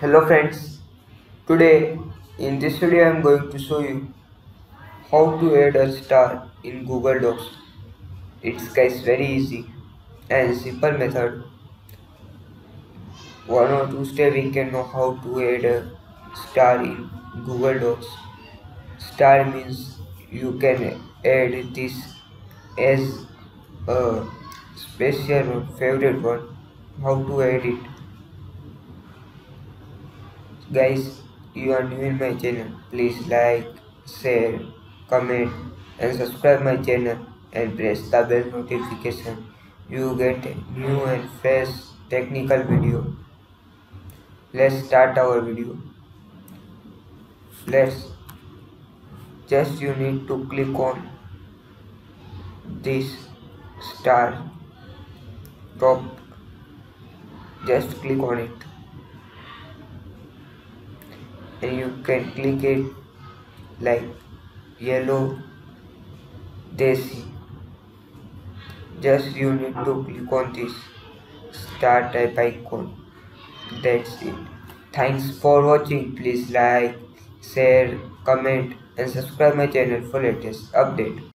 Hello friends, today in this video I am going to show you how to add a star in Google Docs. It's guys very easy and simple method. One or two step we can know how to add a star in Google Docs. Star means you can add this as a special favorite one. How to add it? Guys you are new in my channel. Please like share comment and subscribe my channel and press the bell notification. You get new and fresh technical video. Let's start our video. Let's just you need to click on this star. Top just click on it you can click it like yellow desi just you need to click on this star type icon. That's it. Thanks for watching. Please like share comment and subscribe my channel for latest update